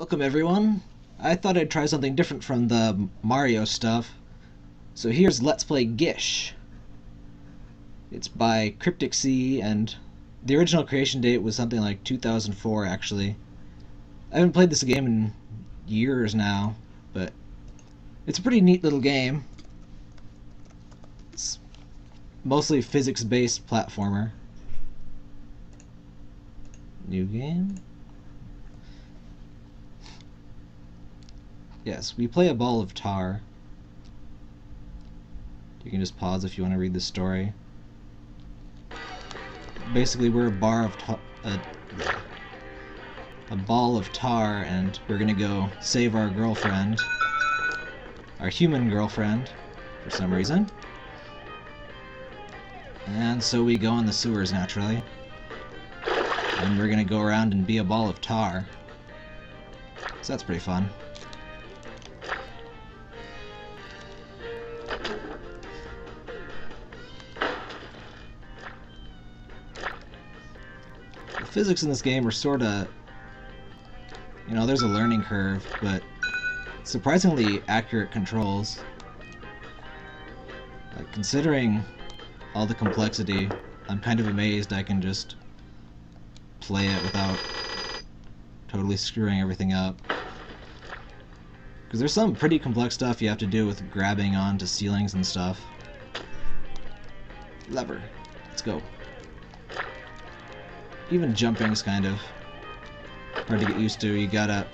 Welcome everyone. I thought I'd try something different from the Mario stuff. So here's Let's Play Gish. It's by Cryptic Sea and the original creation date was something like 2004 actually. I haven't played this game in years now, but it's a pretty neat little game. It's mostly physics-based platformer. New game? Yes, we play a ball of tar. You can just pause if you want to read the story. Basically, we're a bar of tar, a, a ball of tar, and we're gonna go save our girlfriend, our human girlfriend, for some reason. And so we go in the sewers naturally, and we're gonna go around and be a ball of tar. So that's pretty fun. Physics in this game are sort of... You know, there's a learning curve, but surprisingly accurate controls. Like, considering all the complexity, I'm kind of amazed I can just play it without totally screwing everything up. Because there's some pretty complex stuff you have to do with grabbing onto ceilings and stuff. Lever. Let's go. Even jumping's kind of hard to get used to. You gotta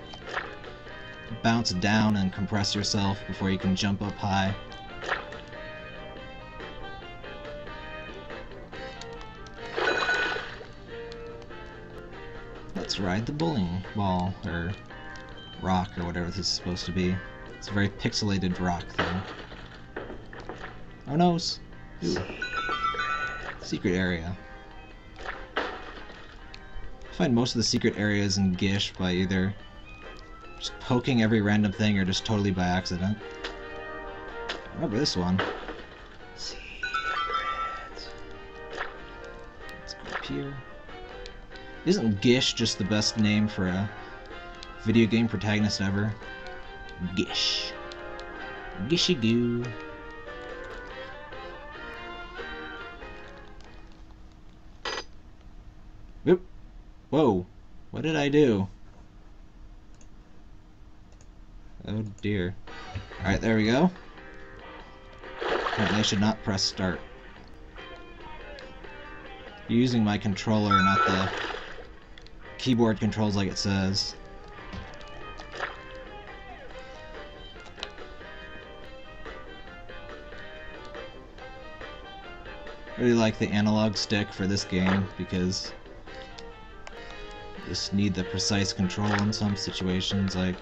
bounce down and compress yourself before you can jump up high. Let's ride the bowling ball, or rock, or whatever this is supposed to be. It's a very pixelated rock thing. Oh no! Secret area. Find most of the secret areas in Gish by either just poking every random thing or just totally by accident. Remember this one. Let's go up here. Isn't Gish just the best name for a video game protagonist ever? Gish. Gishy goo. Oop. Whoa. What did I do? Oh dear. Alright, there we go. Apparently I should not press start. Using my controller, not the keyboard controls like it says. really like the analog stick for this game because just need the precise control in some situations like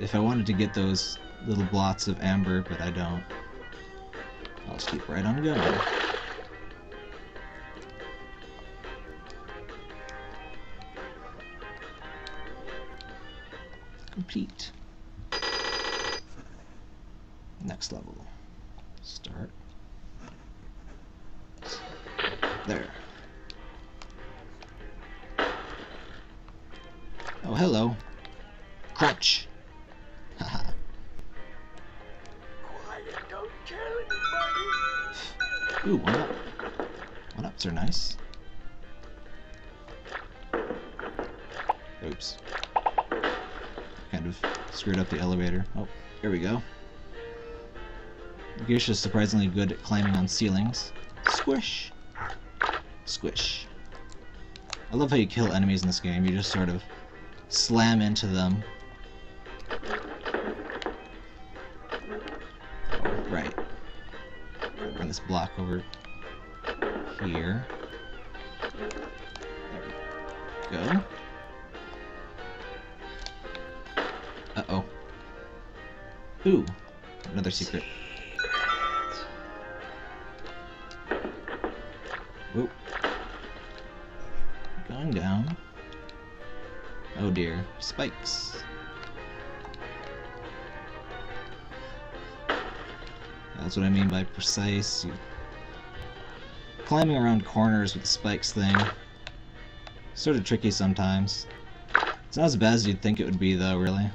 if I wanted to get those little blots of amber but I don't I'll just keep right on going. Complete. Next level. Start. There. Oh, hello. Crunch. Haha. Ooh, one up. One ups are nice. Oops. Kind of screwed up the elevator. Oh, here we go. Gish is surprisingly good at climbing on ceilings. Squish! Squish. I love how you kill enemies in this game. You just sort of slam into them. Oh, right. Bring this block over here. There we go. Uh-oh. Ooh, another secret. Ooh. Going down. Oh dear. Spikes. That's what I mean by precise. You... Climbing around corners with the spikes thing. Sort of tricky sometimes. It's not as bad as you'd think it would be, though, really.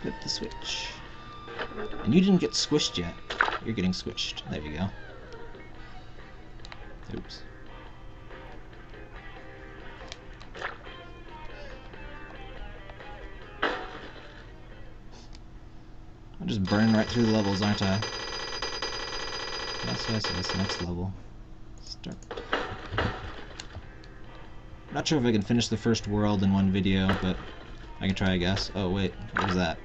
Flip the switch. And you didn't get squished yet. You're getting squished. There you go. Oops. Just burning right through the levels, aren't I? Yes, yes, yes, next level. Start. Not sure if I can finish the first world in one video, but I can try, I guess. Oh, wait, what was that?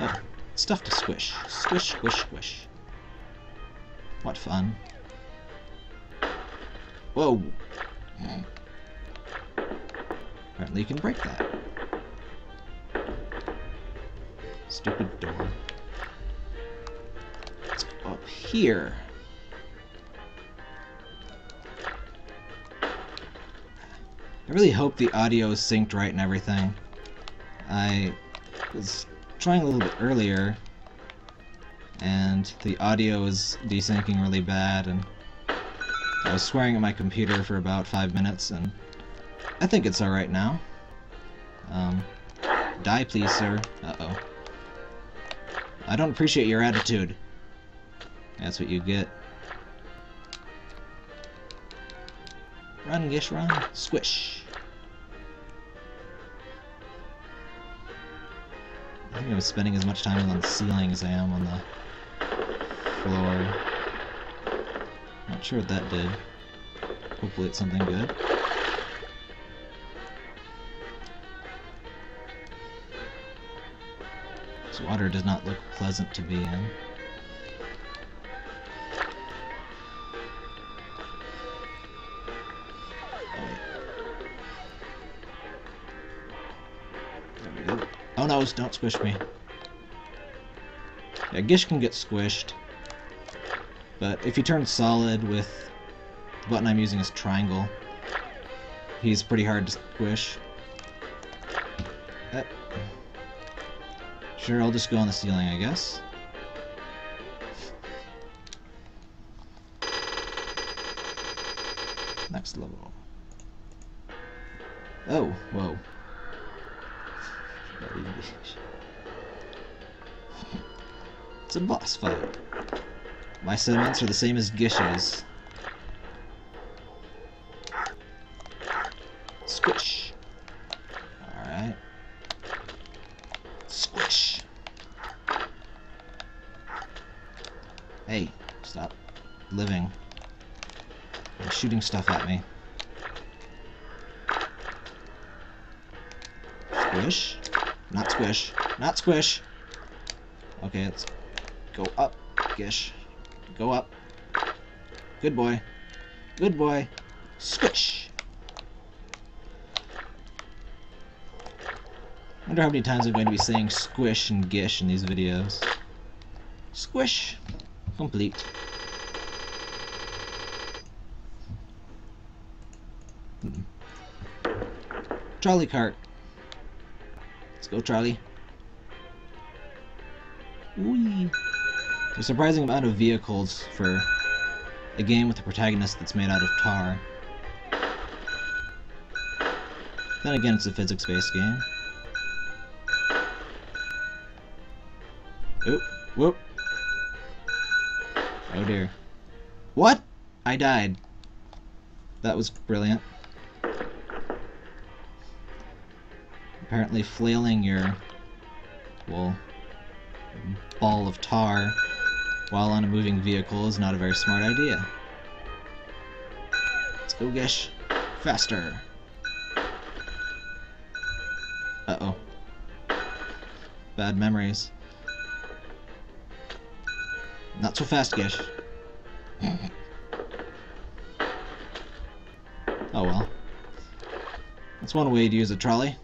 Oh, stuff to squish. Squish, squish, squish. What fun. Whoa! Apparently you can break that. Stupid door. Let's up here. I really hope the audio is synced right and everything. I was trying a little bit earlier, and the audio was desyncing really bad, and I was swearing at my computer for about five minutes, and I think it's alright now. Um, die please, sir. Uh-oh. I don't appreciate your attitude. That's what you get. Run, Gish, run. Squish. I think I was spending as much time on the ceiling as I am on the floor. Not sure what that did. Hopefully it's something good. This water does not look pleasant to be in. Oh no, don't squish me. Yeah, Gish can get squished. But if you turn solid with the button I'm using is triangle, he's pretty hard to squish. Sure, I'll just go on the ceiling, I guess. Next level. Oh, whoa. It's a boss fight. My sentiments are the same as Gish's. Squish. Shooting stuff at me. Squish. Not squish. Not squish. Okay, let's go up, Gish. Go up. Good boy. Good boy. Squish. Wonder how many times I'm going to be saying squish and gish in these videos. Squish. Complete. Trolley cart. Let's go, Charlie. Whee. A surprising amount of vehicles for a game with a protagonist that's made out of tar. Then again, it's a physics-based game. Oop, whoop. Oh dear. What? I died. That was brilliant. Apparently flailing your, well, ball of tar while on a moving vehicle is not a very smart idea. Let's go, Gish. Faster. Uh-oh. Bad memories. Not so fast, Gish. oh well. That's one way to use a trolley.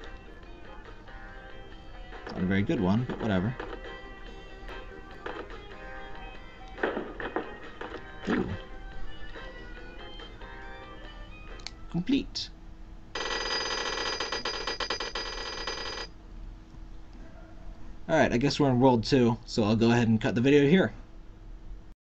Very good one, but whatever. Ooh. Complete. Alright, I guess we're in World 2, so I'll go ahead and cut the video here.